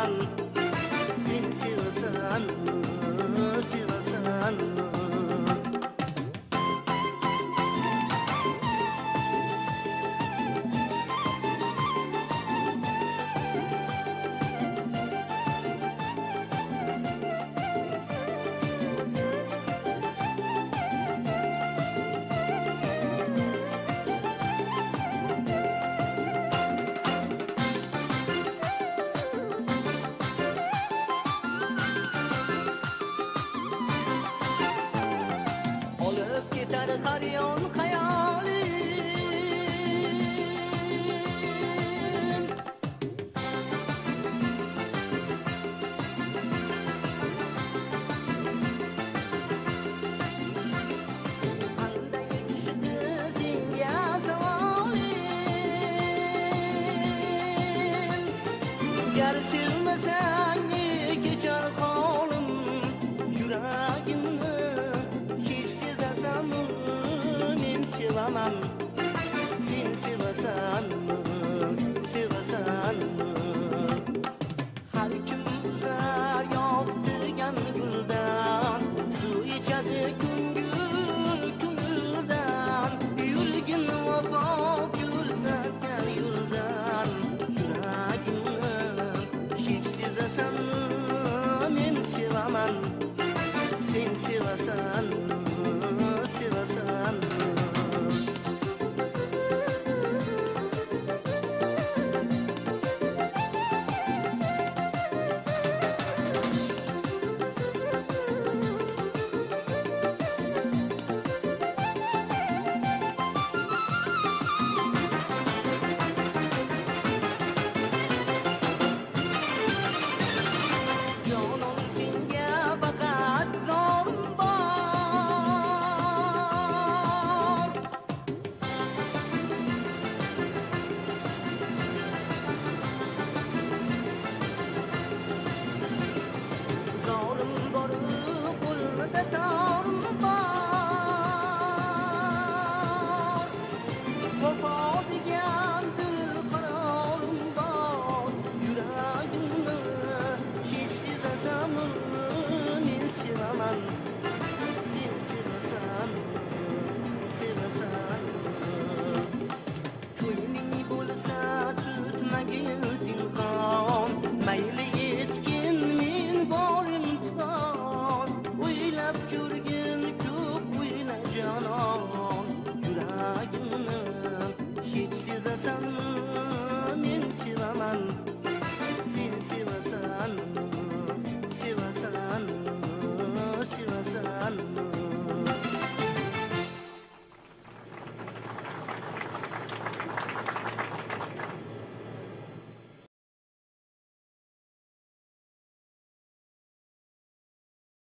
Sen sevesen Olup gider karyon hayalim tamam Sin Sivasan mı, Sivasan mı? Her kimse yoktur yan gülden. Su içedi küngül künülden Yürgin vafa gülsetken yürden. Yüreğimden hiç size sen sivaman Sin Sivasan mı?